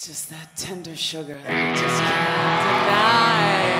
It's just that tender sugar that just can't deny.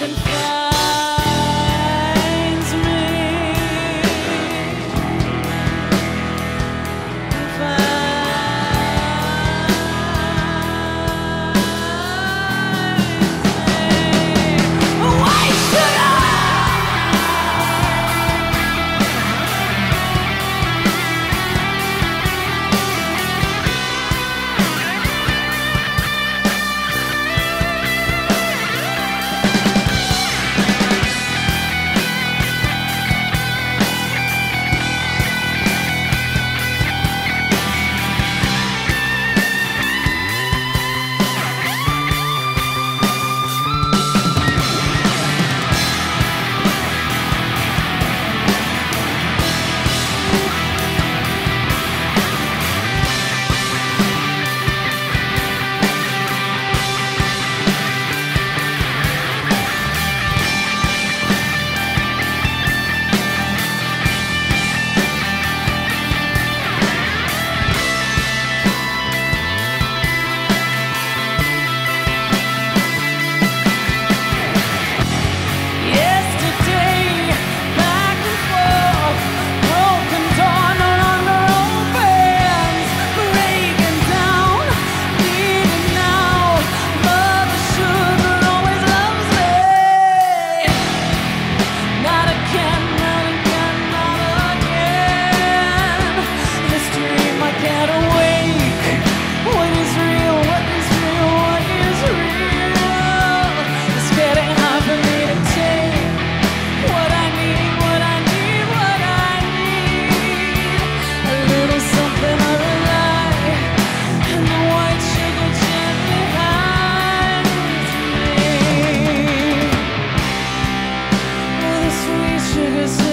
confide. sugar